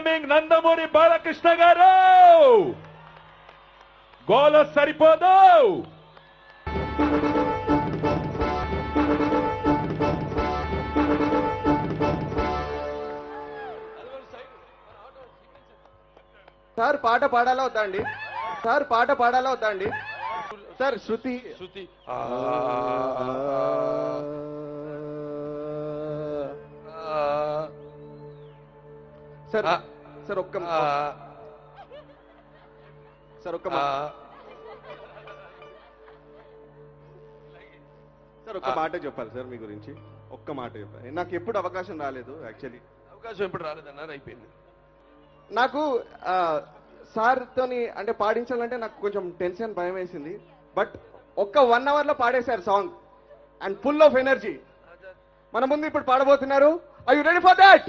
Welcoming Nandamuri Balakrishna గారు! గోల సరిపోదు! సార్ పాట పాడాలా వద్దా అండి సార్ పాట పాడాలా వద్దా అండి sir Shruti. Shruti. Sir. Sir ఒక్క సార్ ఒక్క సార్ ఒక్క మాట చెప్పాలి సార్ మీ గురించి. ఒక్క మాట చెప్పాలి. నాకు ఎప్పుడు అవకాశం రాలేదు యాక్చువల్లీ అవకాశం ఎప్పుడు రాలేదన్నారు అయిపోయింది. నాకు సార్తోని అంటే పాడించాలంటే నాకు కొంచెం టెన్షన్ భయం వేసింది. బట్ ఒక్క వన్ అవర్లో పాడేశారు song and full of energy మన ముందు ఇప్పుడు పాడబోతున్నారు. I you ready for that